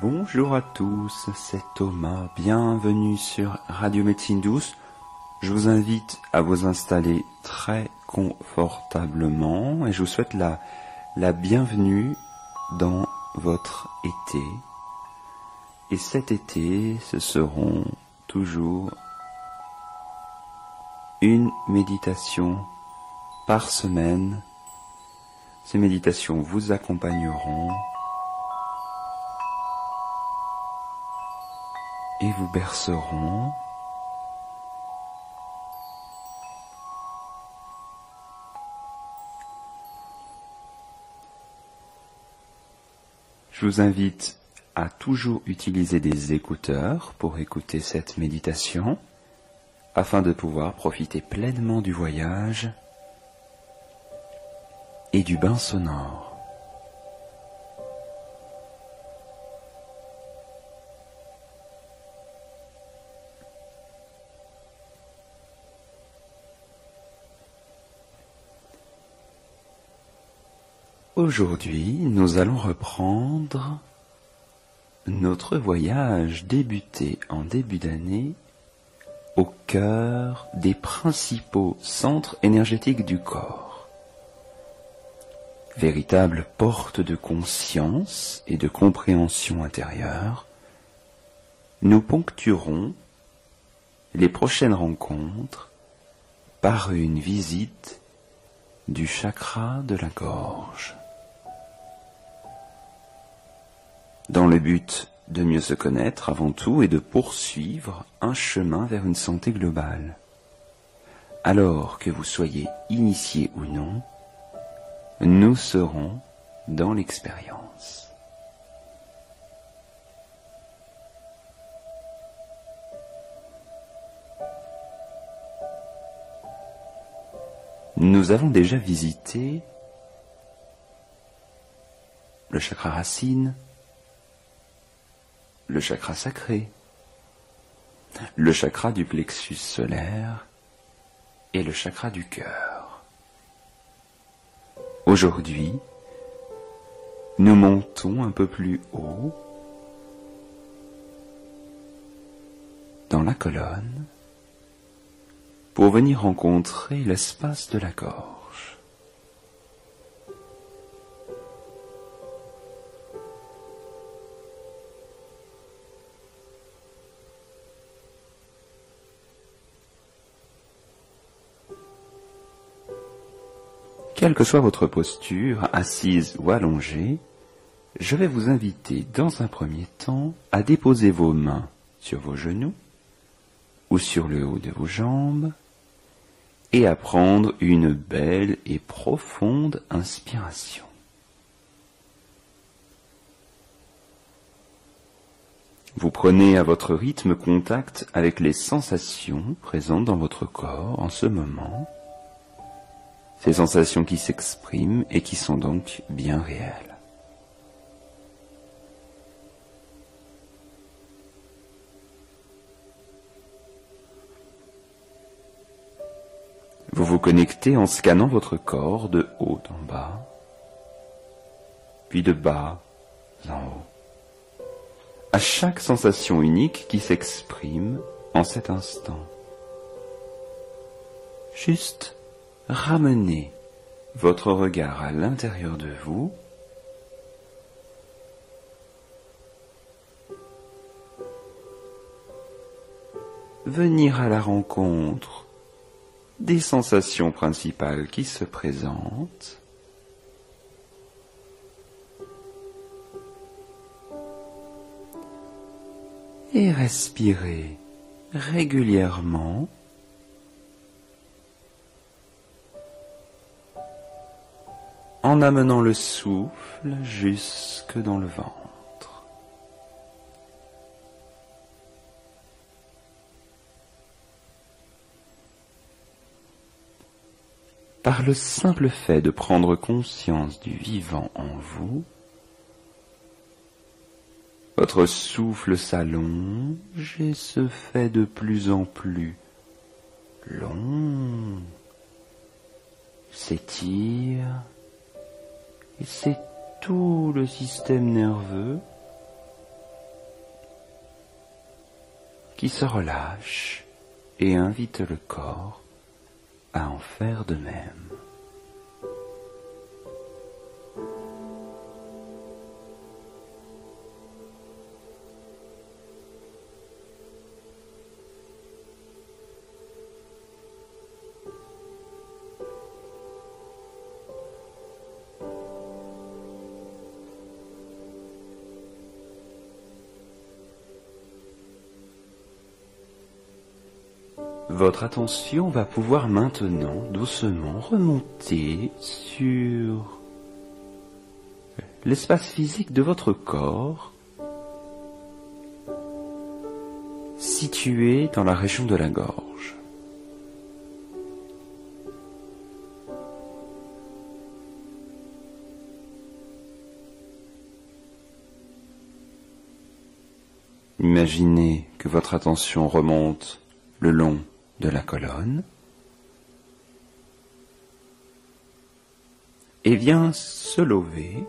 Bonjour à tous, c'est Thomas. Bienvenue sur Radio Médecine Douce. Je vous invite à vous installer très confortablement et je vous souhaite la, bienvenue dans votre été. Et cet été, ce seront toujours une méditation par semaine. Ces méditations vous accompagneront et vous berceront. Je vous invite à toujours utiliser des écouteurs pour écouter cette méditation afin de pouvoir profiter pleinement du voyage et du bain sonore. Aujourd'hui, nous allons reprendre notre voyage débuté en début d'année au cœur des principaux centres énergétiques du corps. Véritable porte de conscience et de compréhension intérieure, nous ponctuerons les prochaines rencontres par une visite du chakra de la gorge. Dans le but de mieux se connaître avant tout et de poursuivre un chemin vers une santé globale. Alors que vous soyez initié ou non, nous serons dans l'expérience. Nous avons déjà visité le chakra racine, le chakra sacré, le chakra du plexus solaire et le chakra du cœur. Aujourd'hui, nous montons un peu plus haut dans la colonne pour venir rencontrer l'espace de la. Quelle que soit votre posture, assise ou allongée, je vais vous inviter dans un premier temps à déposer vos mains sur vos genoux ou sur le haut de vos jambes et à prendre une belle et profonde inspiration. Vous prenez à votre rythme contact avec les sensations présentes dans votre corps en ce moment ces sensations qui s'expriment et qui sont donc bien réelles. Vous vous connectez en scannant votre corps de haut en bas, puis de bas en haut, à chaque sensation unique qui s'exprime en cet instant. Juste ramenez votre regard à l'intérieur de vous venir à la rencontre des sensations principales qui se présentent. Et respirer régulièrement en amenant le souffle jusque dans le ventre. Par le simple fait de prendre conscience du vivant en vous, votre souffle s'allonge et se fait de plus en plus long, s'étire, et c'est tout le système nerveux qui se relâche et invite le corps à en faire de même. Votre attention va pouvoir maintenant doucement remonter sur l'espace physique de votre corps situé dans la région de la gorge. Imaginez que votre attention remonte le long de la colonne. Et vient se lever.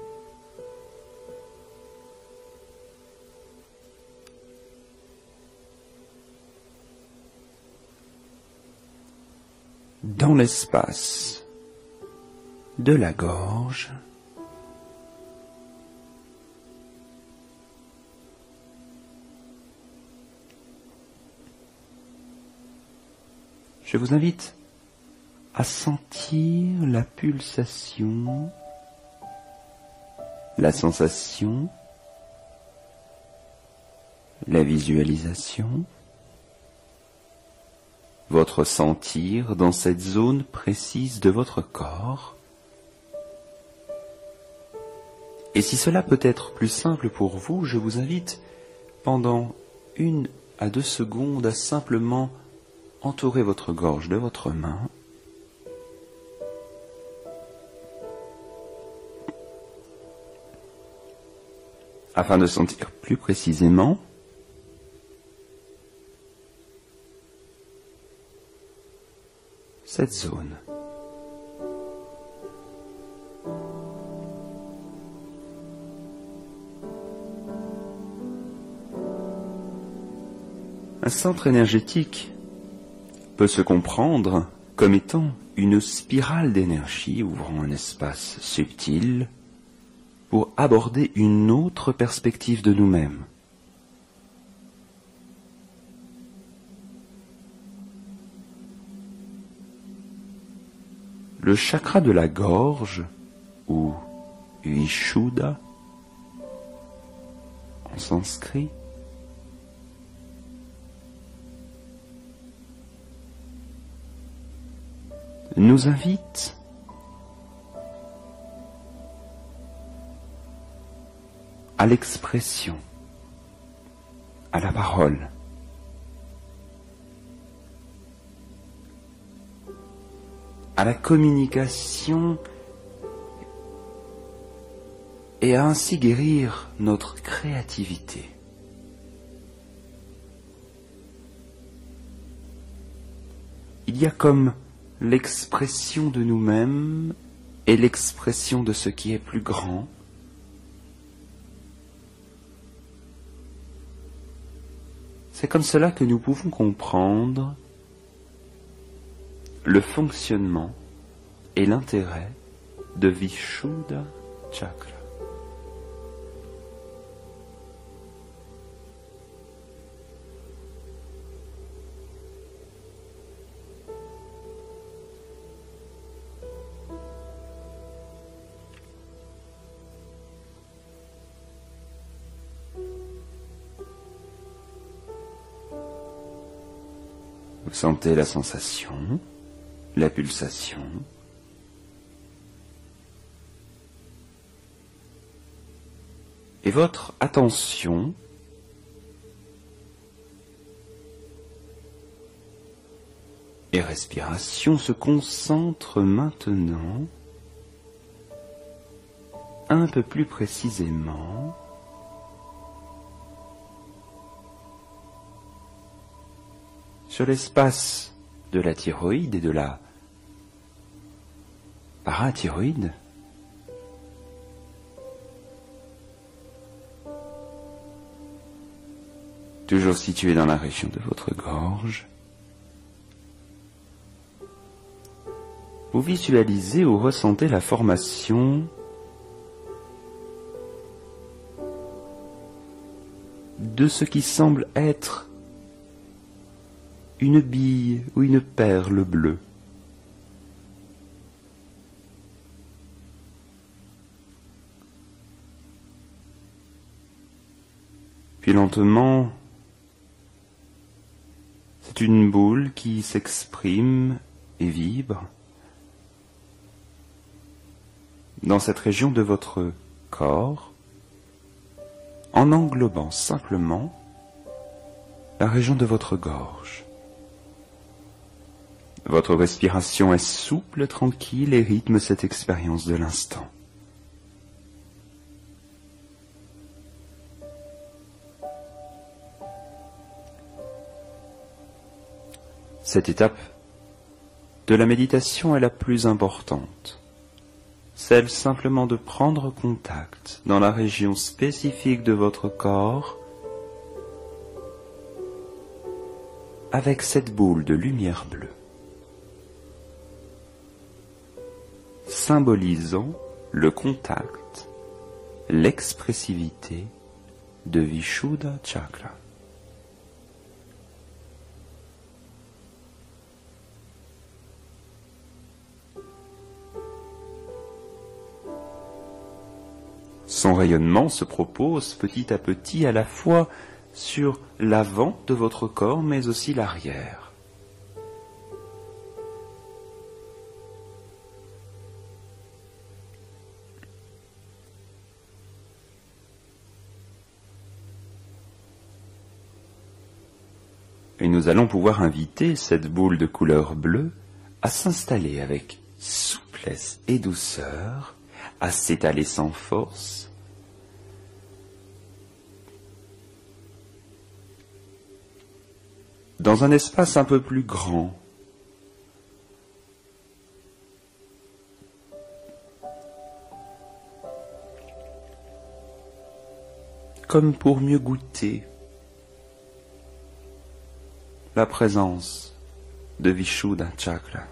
Dans l'espace de la gorge Je vous invite à sentir la pulsation, la sensation, la visualisation, votre sentir dans cette zone précise de votre corps. Et si cela peut être plus simple pour vous, je vous invite pendant une à deux secondes à simplement entourez votre gorge de votre main. afin de sentir plus précisément cette zone. Un centre énergétique peut se comprendre comme étant une spirale d'énergie ouvrant un espace subtil pour aborder une autre perspective de nous-mêmes. Le chakra de la gorge, ou Vishuddha en sanskrit, nous invite à l'expression, à la parole. à la communication et à ainsi guérir notre créativité. Il y a comme l'expression de nous-mêmes et l'expression de ce qui est plus grand. C'est comme cela que nous pouvons comprendre le fonctionnement et l'intérêt de Vishuddha Chakra. Sentez la sensation, la pulsation. Et votre attention et respiration se concentrent maintenant un peu plus précisément sur l'espace de la thyroïde et de la parathyroïde, toujours situé dans la région de votre gorge. Vous visualisez ou ressentez la formation de ce qui semble être une bille ou une perle bleue. Puis lentement, c'est une boule qui s'exprime et vibre dans cette région de votre corps en englobant simplement la région de votre gorge. Votre respiration est souple, tranquille et rythme cette expérience de l'instant. Cette étape de la méditation est la plus importante, celle simplement de prendre contact dans la région spécifique de votre corps avec cette boule de lumière bleue, symbolisant le contact, l'expressivité de Vishuddha Chakra. Son rayonnement se propose petit à petit à la fois sur l'avant de votre corps mais aussi l'arrière. Et nous allons pouvoir inviter cette boule de couleur bleue à s'installer avec souplesse et douceur, à s'étaler sans force, dans un espace un peu plus grand. Comme pour mieux goûter la présence de Vishuddha Chakra.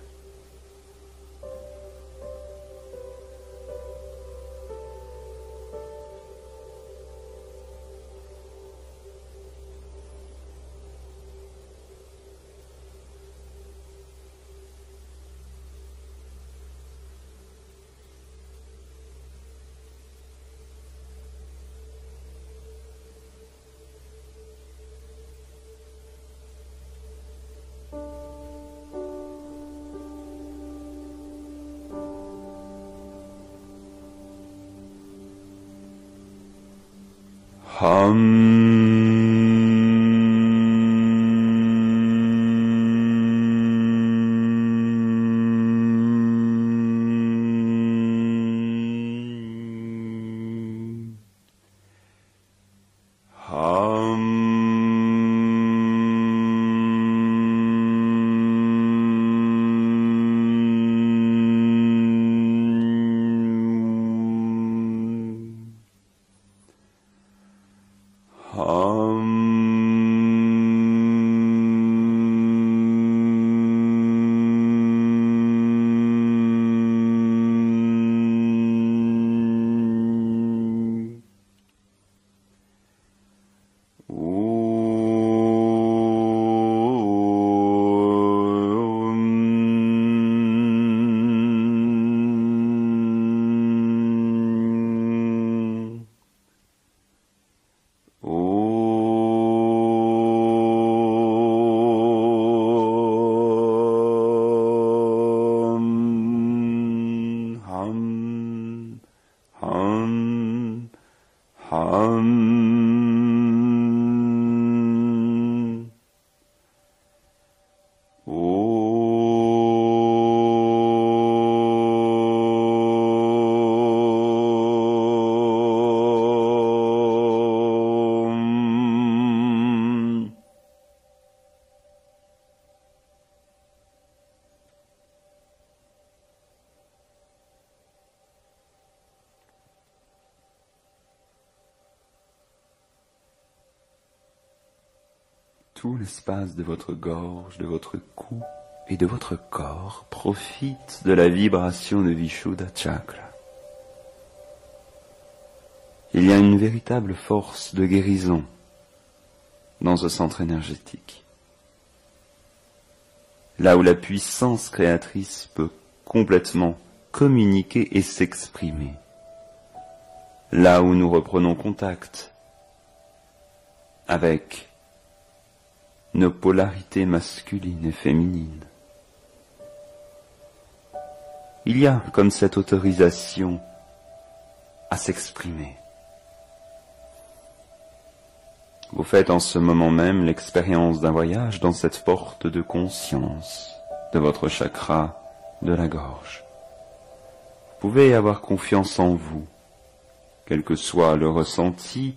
L'espace de votre gorge, de votre cou et de votre corps profite de la vibration de Vishuddha Chakra. Il y a une véritable force de guérison dans ce centre énergétique. Là où la puissance créatrice peut complètement communiquer et s'exprimer. Là où nous reprenons contact avec nos polarités masculines et féminines. Il y a comme cette autorisation à s'exprimer. Vous faites en ce moment même l'expérience d'un voyage dans cette porte de conscience de votre chakra de la gorge. Vous pouvez avoir confiance en vous, quel que soit le ressenti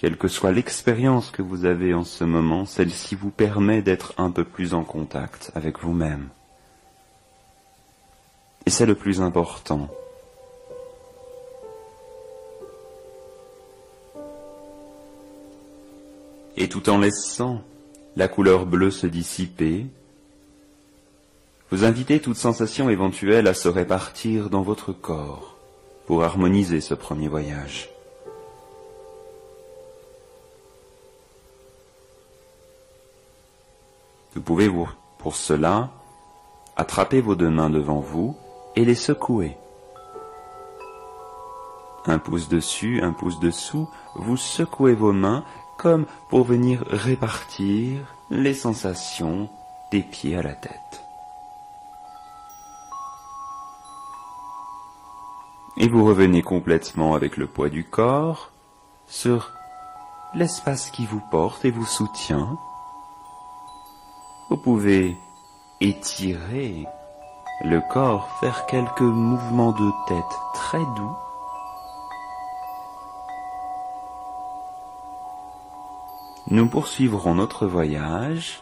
quelle que soit l'expérience que vous avez en ce moment, celle-ci vous permet d'être un peu plus en contact avec vous-même. Et c'est le plus important. Et tout en laissant la couleur bleue se dissiper, vous invitez toute sensation éventuelle à se répartir dans votre corps pour harmoniser ce premier voyage. Vous pouvez, pour cela, attraper vos deux mains devant vous et les secouer? Un pouce dessus, un pouce dessous, vous secouez vos mains comme pour venir répartir les sensations des pieds à la tête. Et vous revenez complètement avec le poids du corps sur l'espace qui vous porte et vous soutient vous pouvez étirer le corps, faire quelques mouvements de tête très doux. Nous poursuivrons notre voyage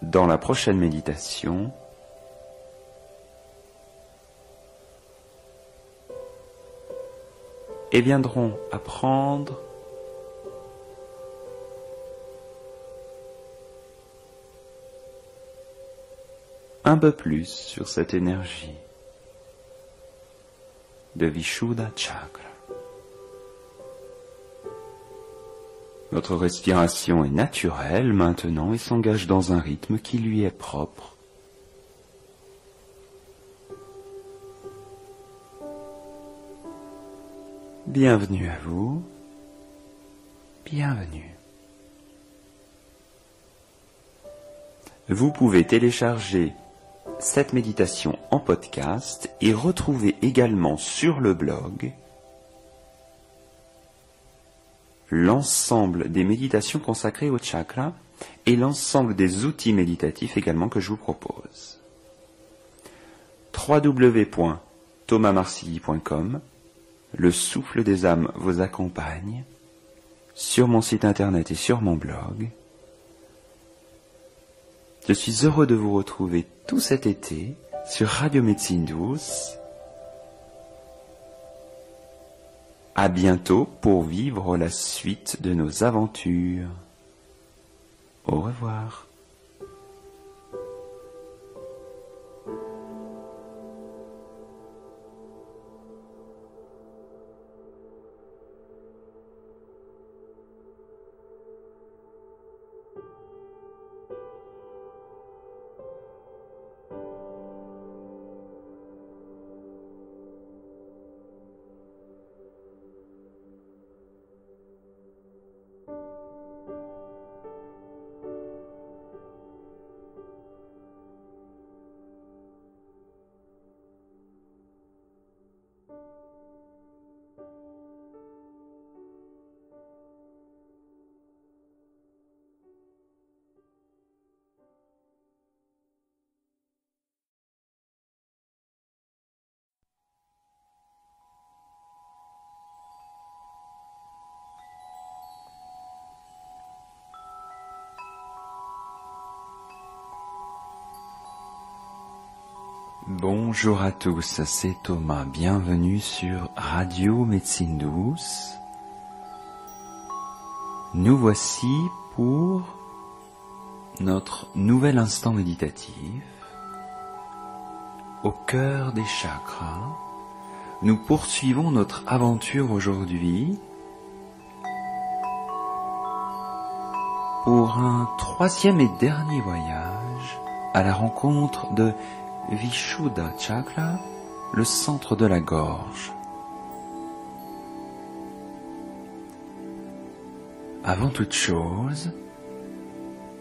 dans la prochaine méditation. Et viendrons apprendre un peu plus sur cette énergie de Vishuddha Chakra. Votre respiration est naturelle maintenant et s'engage dans un rythme qui lui est propre. Bienvenue à vous. Bienvenue. Vous pouvez télécharger cette méditation en podcast et retrouvez également sur le blog l'ensemble des méditations consacrées au chakra et l'ensemble des outils méditatifs également que je vous propose. www.thomasmarcilly.com Le souffle des âmes vous accompagne sur mon site internet et sur mon blog je suis heureux de vous retrouver tout cet été sur Radio Médecine Douce. À bientôt pour vivre la suite de nos aventures. Au revoir. Bonjour à tous, c'est Thomas, bienvenue sur Radio Médecine Douce. Nous voici pour notre nouvel instant méditatif au cœur des chakras. Nous poursuivons notre aventure aujourd'hui pour un troisième et dernier voyage à la rencontre de Vishuddha Chakra, le centre de la gorge. Avant toute chose,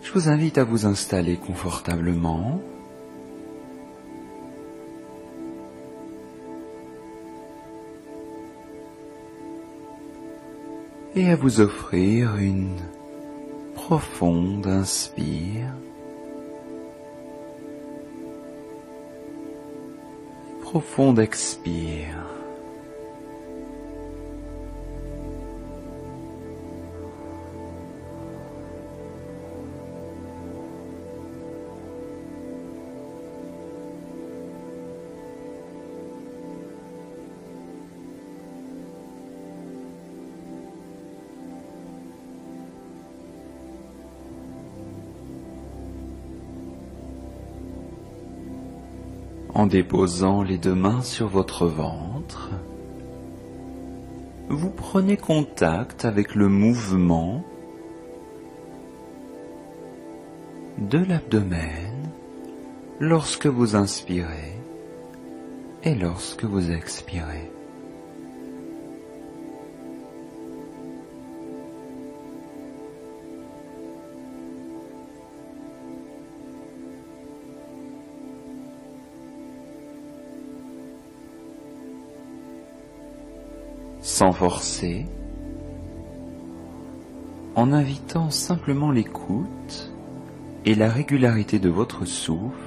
je vous invite à vous installer confortablement. Et à vous offrir une profonde inspire. Profonde expire. En déposant les deux mains sur votre ventre, vous prenez contact avec le mouvement de l'abdomen lorsque vous inspirez et lorsque vous expirez. Sans forcer, en invitant simplement l'écoute et la régularité de votre souffle,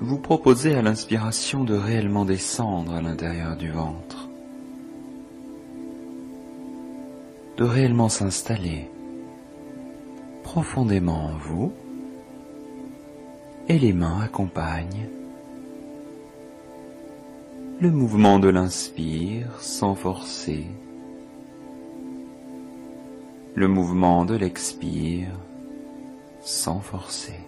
vous proposez à l'inspiration de réellement descendre à l'intérieur du ventre, de réellement s'installer profondément en vous, et les mains accompagnent le mouvement de l'inspire sans forcer, le mouvement de l'expire sans forcer.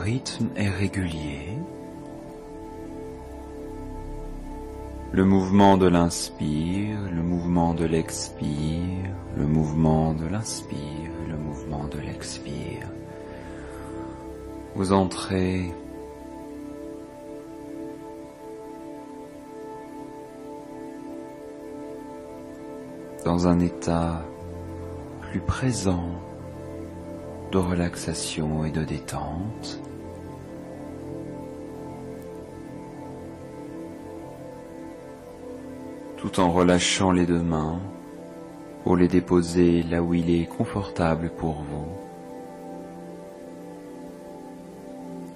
Rythme est régulier. Le mouvement de l'inspire, le mouvement de l'expire, le mouvement de l'inspire, le mouvement de l'expire. Vous entrez dans un état plus présent de relaxation et de détente. Tout en relâchant les deux mains pour les déposer là où il est confortable pour vous.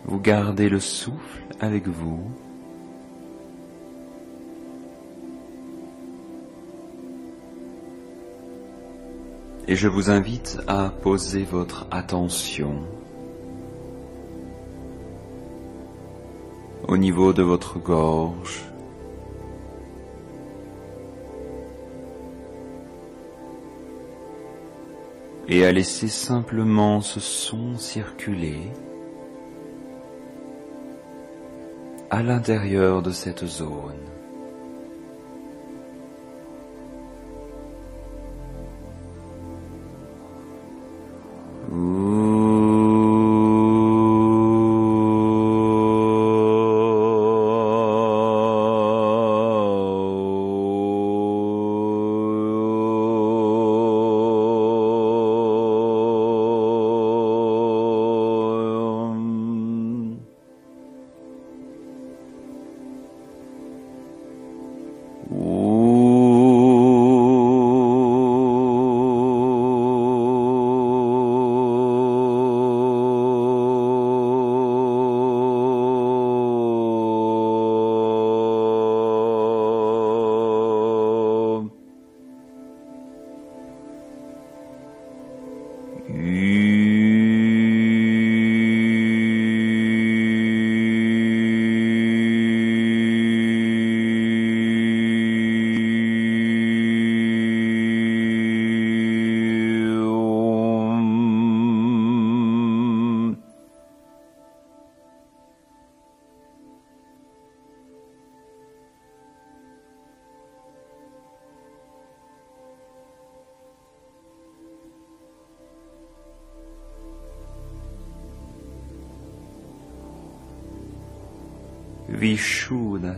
Vous gardez le souffle avec vous. Et je vous invite à poser votre attention au niveau de votre gorge, et à laisser simplement ce son circuler à l'intérieur de cette zone.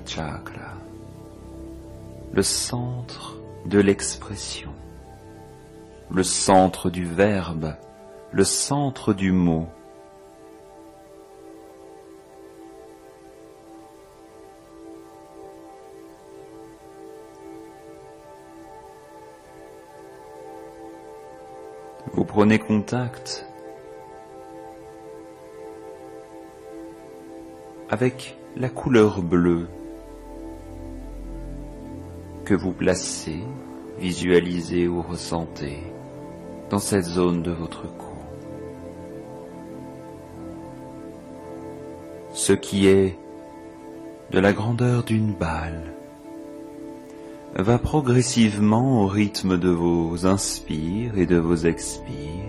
Chakra, le centre de l'expression, le centre du verbe, le centre du mot. Vous prenez contact avec la couleur bleue que vous placez, visualisez ou ressentez dans cette zone de votre cou. Ce qui est de la grandeur d'une balle va progressivement au rythme de vos inspires et de vos expires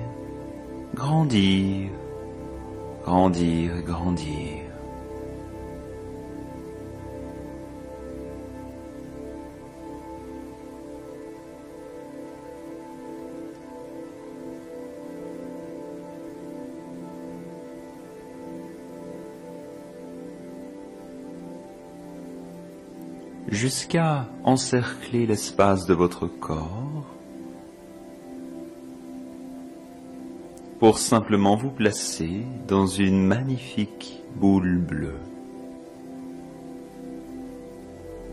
grandir, grandir, grandir. Jusqu'à encercler l'espace de votre corps pour simplement vous placer dans une magnifique boule bleue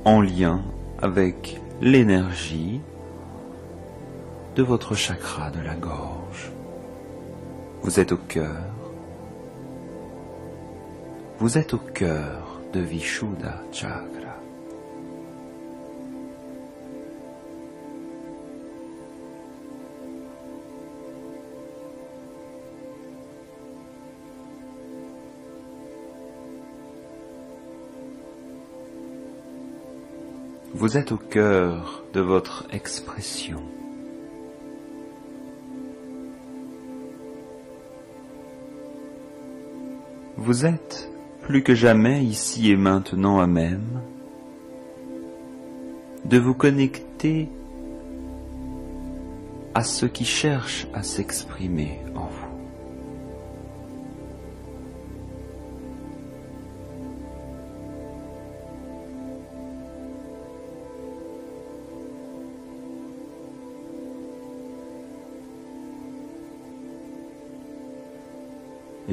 en lien avec l'énergie de votre chakra de la gorge. Vous êtes au cœur. Vous êtes au cœur de Vishuddha Chakra. Vous êtes au cœur de votre expression. Vous êtes plus que jamais ici et maintenant à même de vous connecter à ce qui cherche à s'exprimer en vous.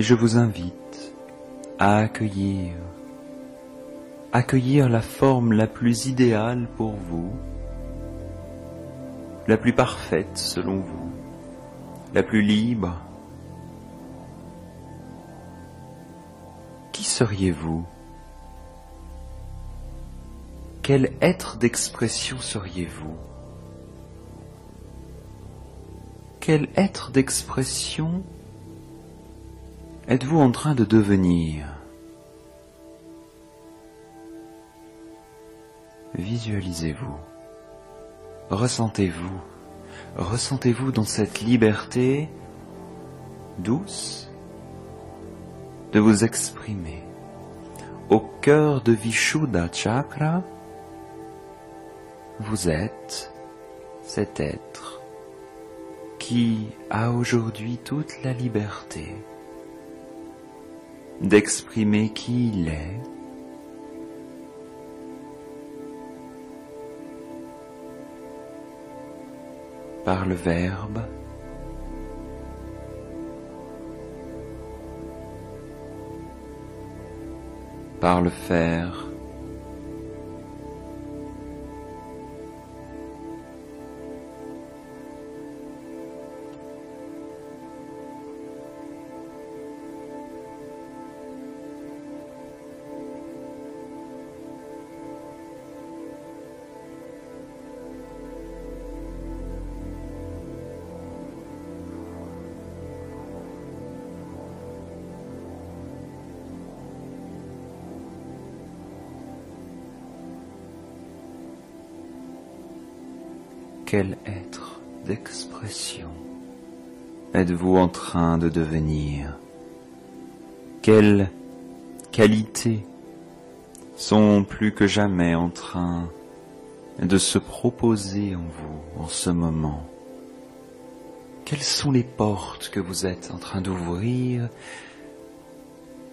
Et je vous invite à accueillir, accueillir la forme la plus idéale pour vous, la plus parfaite selon vous, la plus libre. Qui seriez-vous? Quel être d'expression seriez-vous? Quel être d'expression êtes-vous en train de devenir Visualisez-vous, ressentez-vous, ressentez-vous dans cette liberté douce de vous exprimer. Au cœur de Vishuddha Chakra, vous êtes cet être qui a aujourd'hui toute la liberté d'exprimer qui il est, par le verbe, par le faire, quel être d'expression êtes-vous en train de devenir? Quelles qualités sont plus que jamais en train de se proposer en vous en ce moment? Quelles sont les portes que vous êtes en train d'ouvrir?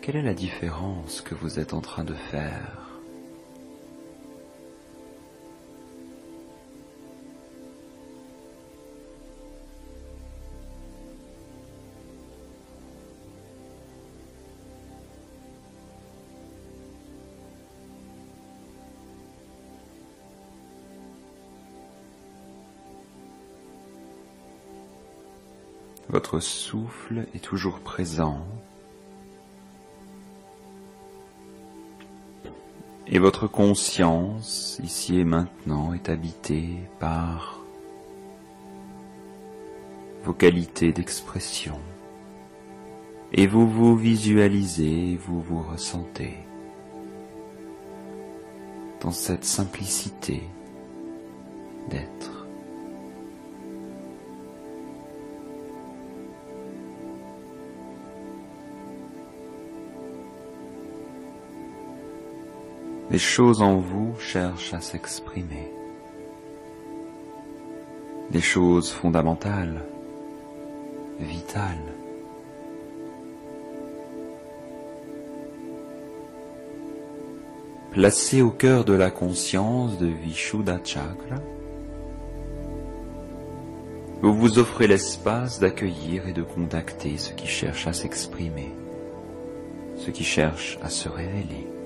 Quelle est la différence que vous êtes en train de faire? Votre souffle est toujours présent. Et votre conscience, ici et maintenant, est habitée par vos qualités d'expression. Et vous vous visualisez, vous vous ressentez dans cette simplicité d'être. Les choses en vous cherchent à s'exprimer. Des choses fondamentales, vitales. Placées au cœur de la conscience de Vishuddha Chakra, vous vous offrez l'espace d'accueillir et de contacter ce qui cherche à s'exprimer, ce qui cherche à se révéler.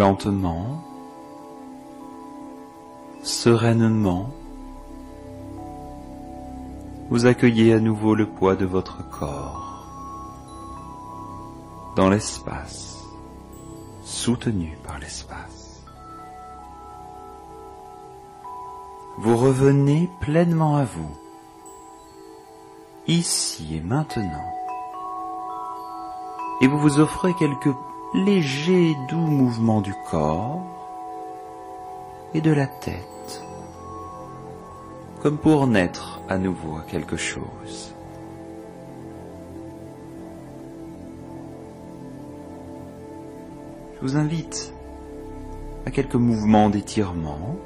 Lentement, sereinement, vous accueillez à nouveau le poids de votre corps dans l'espace, soutenu par l'espace. Vous revenez pleinement à vous, ici et maintenant, et vous vous offrez quelques léger doux mouvement du corps et de la tête, comme pour naître à nouveau à quelque chose. Je vous invite à quelques mouvements d'étirement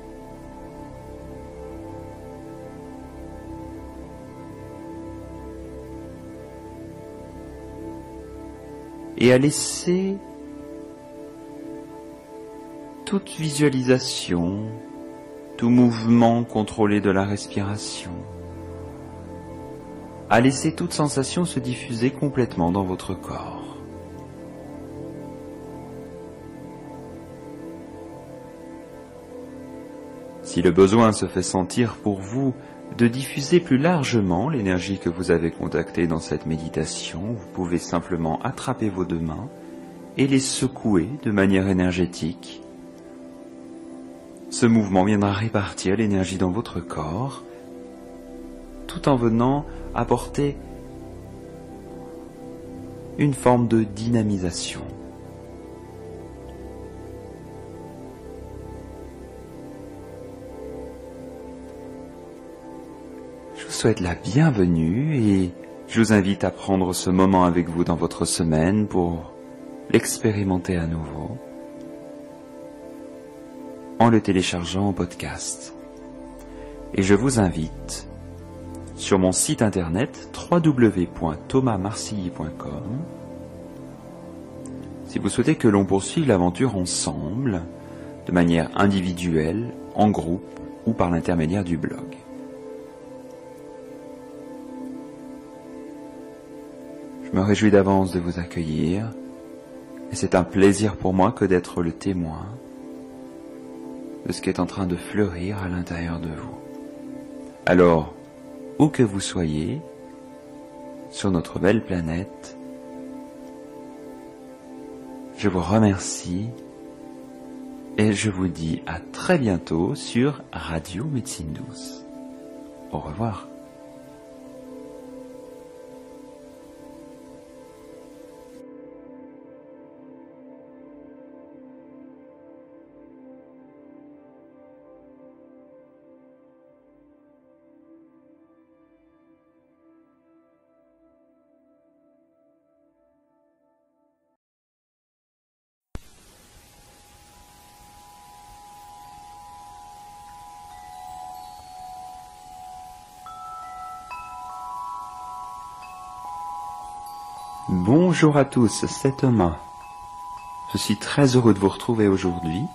et à laisser toute visualisation, tout mouvement contrôlé de la respiration, à laisser toute sensation se diffuser complètement dans votre corps. Si le besoin se fait sentir pour vous de diffuser plus largement l'énergie que vous avez contactée dans cette méditation, vous pouvez simplement attraper vos deux mains et les secouer de manière énergétique Ce mouvement viendra répartir l'énergie dans votre corps tout en venant apporter une forme de dynamisation. Je vous souhaite la bienvenue et je vous invite à prendre ce moment avec vous dans votre semaine pour l'expérimenter à nouveau le téléchargeant en podcast. Et je vous invite sur mon site internet www.thomasmarcilly.com si vous souhaitez que l'on poursuive l'aventure ensemble, de manière individuelle, en groupe ou par l'intermédiaire du blog. Je me réjouis d'avance de vous accueillir et c'est un plaisir pour moi que d'être le témoin de ce qui est en train de fleurir à l'intérieur de vous. Alors, où que vous soyez, sur notre belle planète, je vous remercie et je vous dis à très bientôt sur Radio Médecine Douce. Au revoir. Bonjour à tous, c'est Thomas. Je suis très heureux de vous retrouver aujourd'hui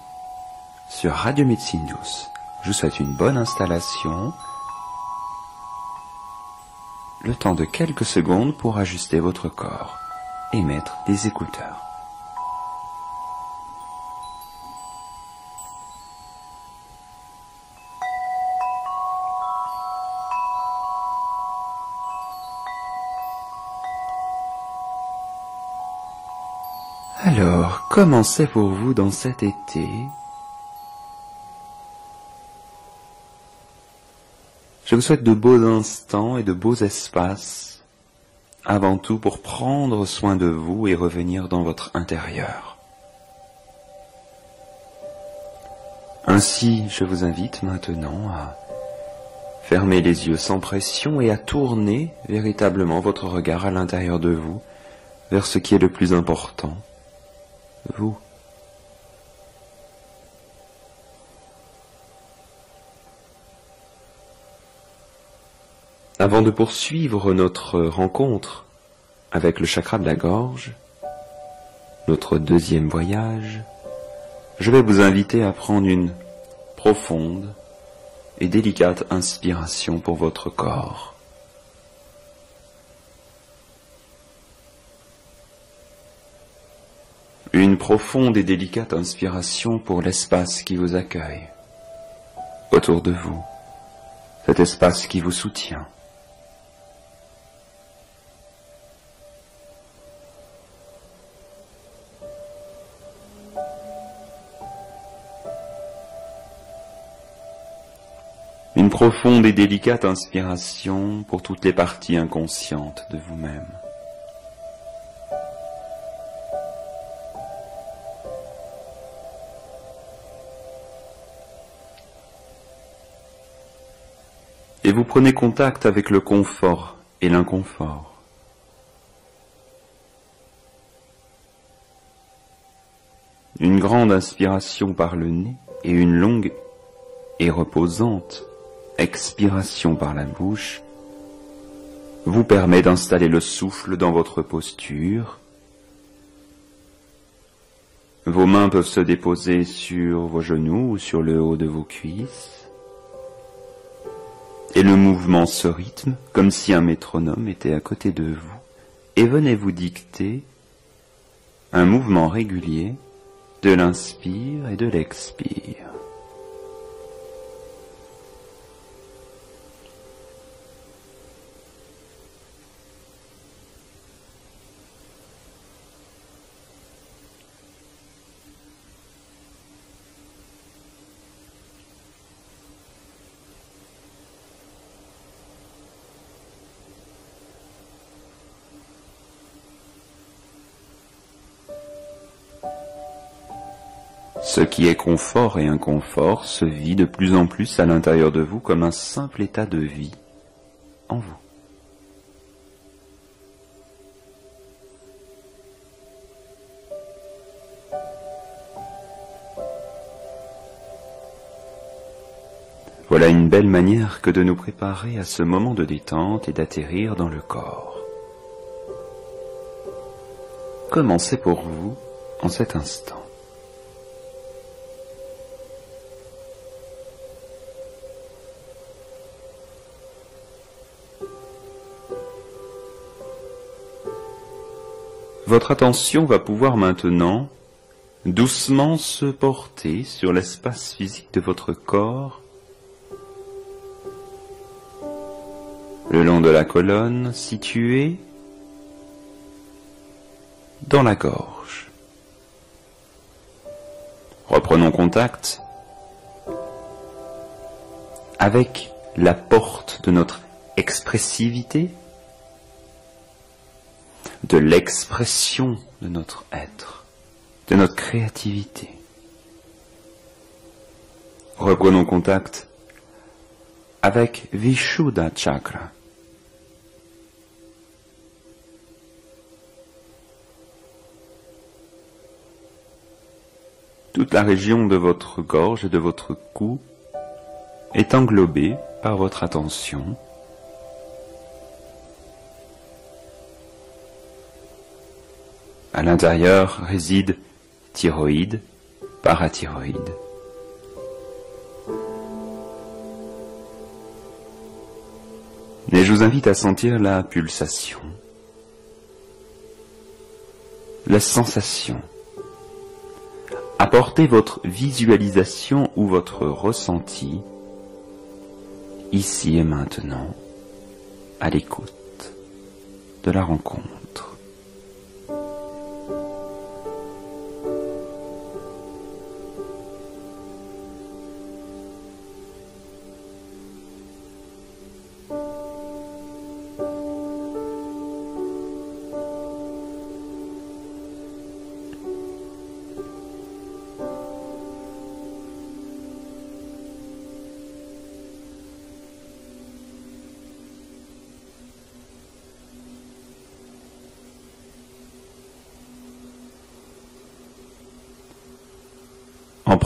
sur Radio Médecine Douce. Je vous souhaite une bonne installation. Le temps de quelques secondes pour ajuster votre corps et mettre des écouteurs. Comment pour vous dans cet été Je vous souhaite de beaux instants et de beaux espaces, avant tout pour prendre soin de vous et revenir dans votre intérieur. Ainsi, je vous invite maintenant à fermer les yeux sans pression et à tourner véritablement votre regard à l'intérieur de vous vers ce qui est le plus important, vous. Avant de poursuivre notre rencontre avec le chakra de la gorge, notre deuxième voyage, je vais vous inviter à prendre une profonde et délicate inspiration pour votre corps. Une profonde et délicate inspiration pour l'espace qui vous accueille, autour de vous, cet espace qui vous soutient. Une profonde et délicate inspiration pour toutes les parties inconscientes de vous-même. Vous prenez contact avec le confort et l'inconfort. Une grande inspiration par le nez et une longue et reposante expiration par la bouche vous permet d'installer le souffle dans votre posture. Vos mains peuvent se déposer sur vos genoux ou sur le haut de vos cuisses et le mouvement se rythme comme si un métronome était à côté de vous et venait vous dicter un mouvement régulier de l'inspire et de l'expire. Ce qui est confort et inconfort se vit de plus en plus à l'intérieur de vous comme un simple état de vie en vous. Voilà une belle manière que de nous préparer à ce moment de détente et d'atterrir dans le corps. Commencez pour vous en cet instant. Votre attention va pouvoir maintenant doucement se porter sur l'espace physique de votre corps le long de la colonne située dans la gorge. Reprenons contact avec la porte de notre expressivité, de l'expression de notre être, de notre créativité. Reprenons contact avec Vishuddha Chakra, Toute la région de votre gorge et de votre cou est englobée par votre attention. À l'intérieur réside thyroïde, parathyroïde. Et je vous invite à sentir la pulsation, la sensation. Apportez votre visualisation ou votre ressenti ici et maintenant à l'écoute de la rencontre.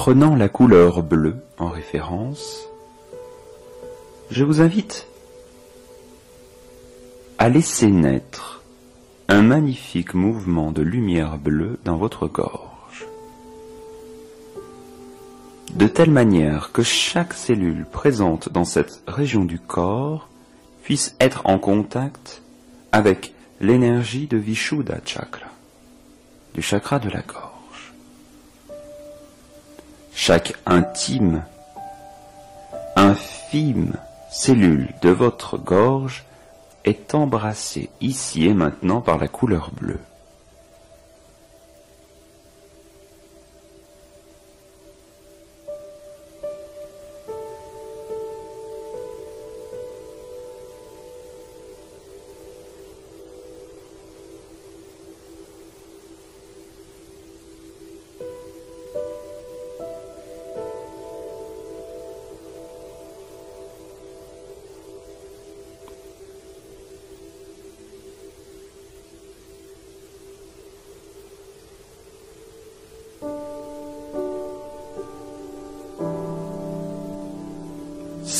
Prenant la couleur bleue en référence, je vous invite à laisser naître un magnifique mouvement de lumière bleue dans votre gorge, de telle manière que chaque cellule présente dans cette région du corps puisse être en contact avec l'énergie de Vishuddha Chakra, du chakra de la gorge. Chaque intime, infime cellule de votre gorge est embrassée ici et maintenant par la couleur bleue.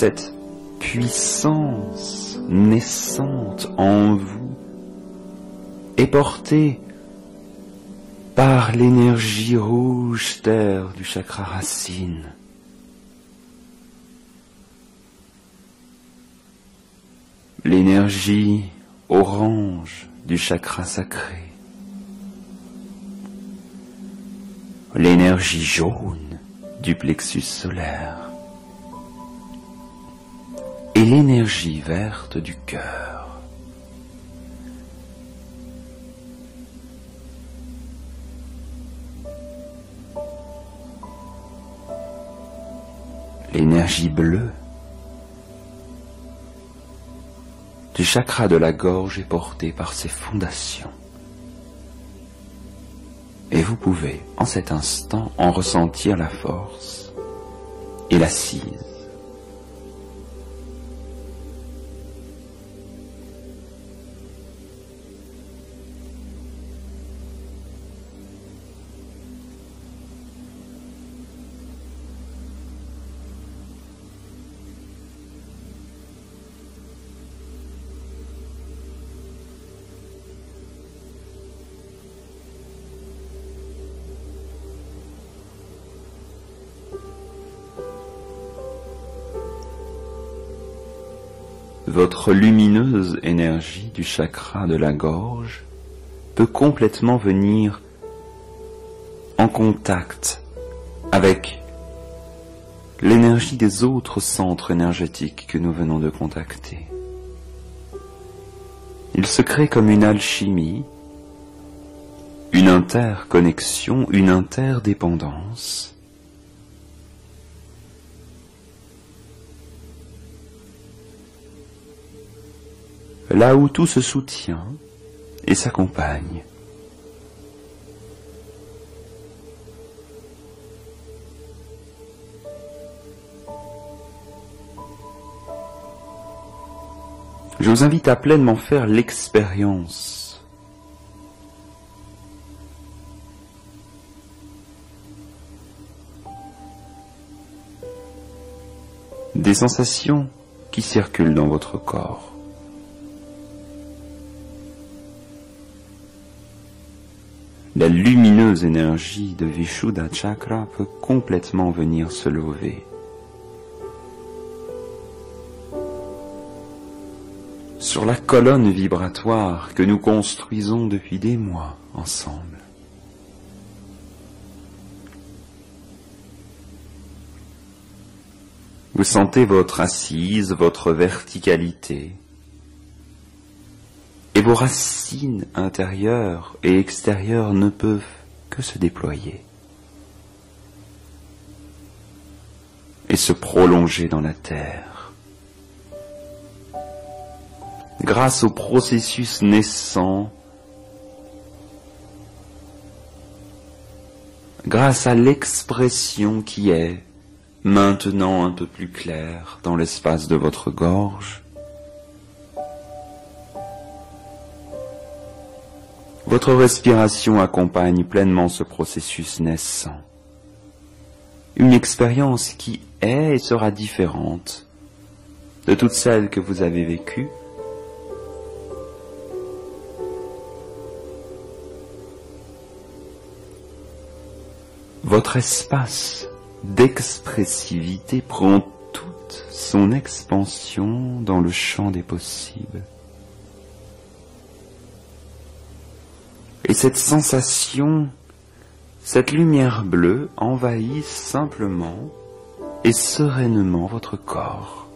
Cette puissance naissante en vous est portée par l'énergie rouge terre du chakra racine. L'énergie orange du chakra sacré. L'énergie jaune du plexus solaire et l'énergie verte du cœur. L'énergie bleue du chakra de la gorge est portée par ses fondations. Et vous pouvez, en cet instant, en ressentir la force et l'assise. Lumineuse énergie du chakra de la gorge peut complètement venir en contact avec l'énergie des autres centres énergétiques que nous venons de contacter. Il se crée comme une alchimie, une interconnexion, une interdépendance là où tout se soutient et s'accompagne. Je vous invite à pleinement faire l'expérience des sensations qui circulent dans votre corps. La lumineuse énergie de Vishuddha Chakra peut complètement venir se lever. Sur la colonne vibratoire que nous construisons depuis des mois ensemble. Vous sentez votre assise, votre verticalité, vos racines intérieures et extérieures ne peuvent que se déployer et se prolonger dans la terre. Grâce au processus naissant, grâce à l'expression qui est maintenant un peu plus claire dans l'espace de votre gorge, Votre respiration accompagne pleinement ce processus naissant. Une expérience qui est et sera différente de toutes celles que vous avez vécues. Votre espace d'expressivité prend toute son expansion dans le champ des possibles. Et cette sensation, cette lumière bleue envahit simplement et sereinement votre corps.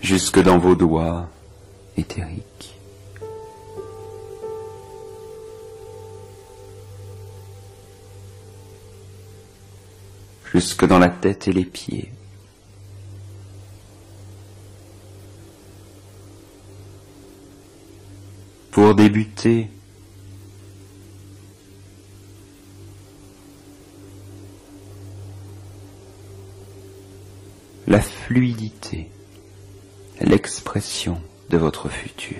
Jusque dans vos doigts éthériques. Jusque dans la tête et les pieds. Pour débuter, la fluidité, l'expression de votre futur.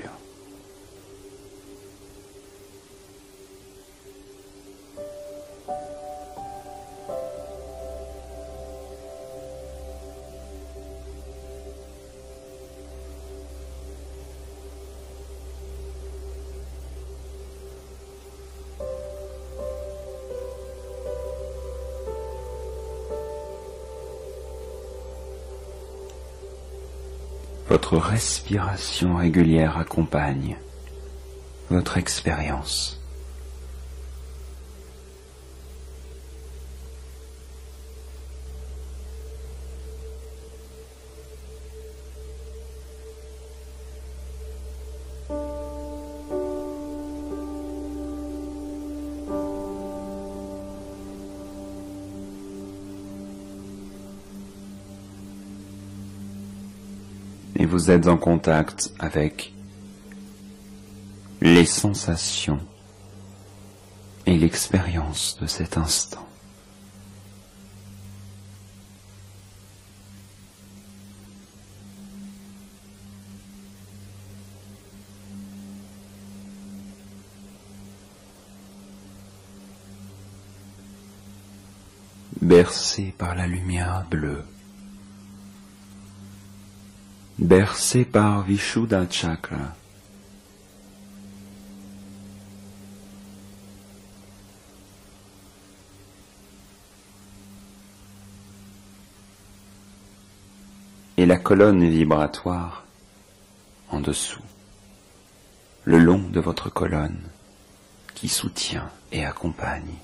Respiration régulière accompagne votre expérience. Vous êtes en contact avec les sensations et l'expérience de cet instant. bercé par la lumière bleue, bercé par Vishuddha Chakra. Et la colonne vibratoire en dessous, le long de votre colonne qui soutient et accompagne.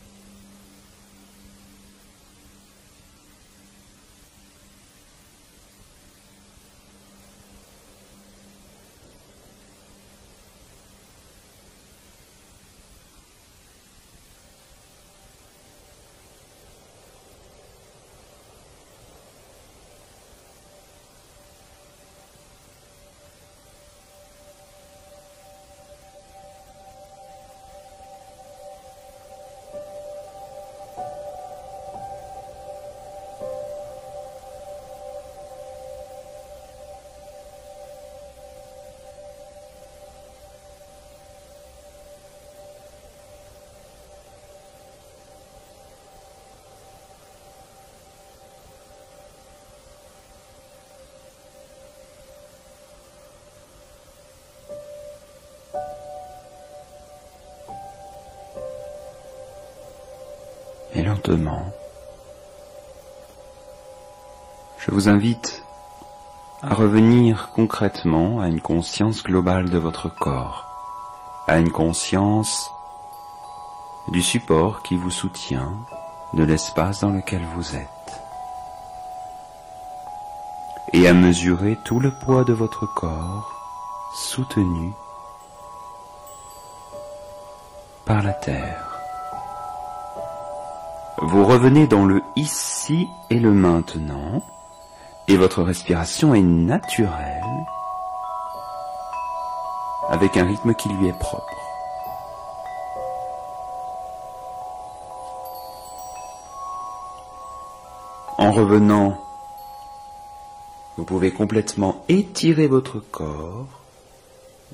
Je vous invite à revenir concrètement à une conscience globale de votre corps, à une conscience du support qui vous soutient, de l'espace dans lequel vous êtes, et à mesurer tout le poids de votre corps soutenu par la terre. Vous revenez dans le ici et le maintenant, et votre respiration est naturelle, avec un rythme qui lui est propre. En revenant, vous pouvez complètement étirer votre corps,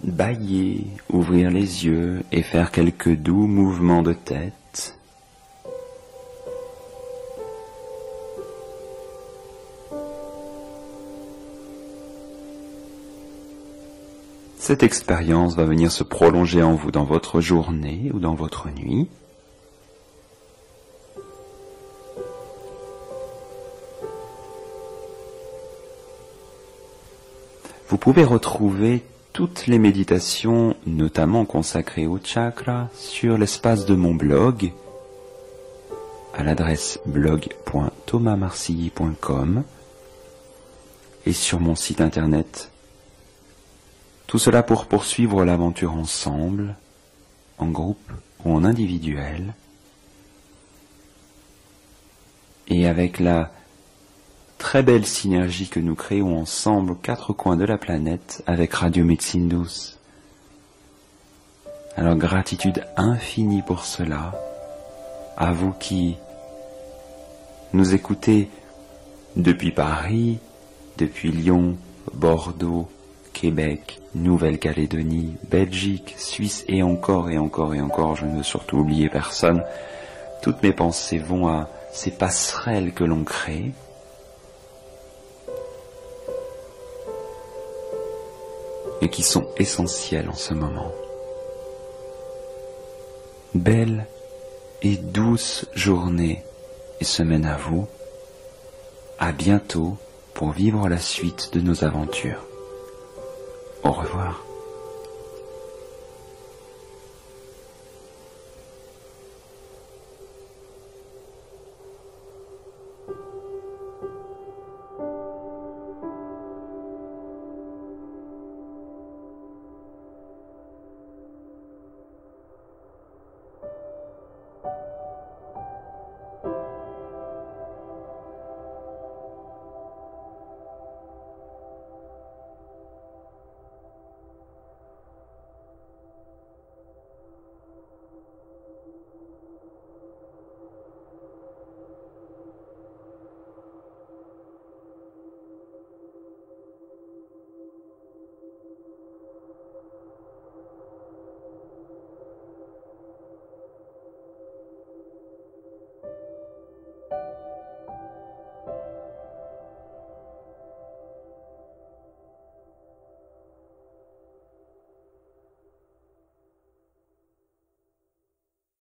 bailler, ouvrir les yeux et faire quelques doux mouvements de tête. Cette expérience va venir se prolonger en vous dans votre journée ou dans votre nuit. Vous pouvez retrouver toutes les méditations, notamment consacrées au chakra, sur l'espace de mon blog à l'adresse blog.thomasmarcilly.com et sur mon site internet tout cela pour poursuivre l'aventure ensemble, en groupe ou en individuel, et avec la très belle synergie que nous créons ensemble aux quatre coins de la planète avec Radio Médecine Douce. Alors gratitude infinie pour cela, à vous qui nous écoutez depuis Paris, depuis Lyon, Bordeaux, Québec, Nouvelle-Calédonie, Belgique, Suisse et encore et encore et encore, je ne veux surtout oublier personne. Toutes mes pensées vont à ces passerelles que l'on crée. et qui sont essentielles en ce moment. Belle et douce journée et semaine à vous. À bientôt pour vivre la suite de nos aventures. Au revoir.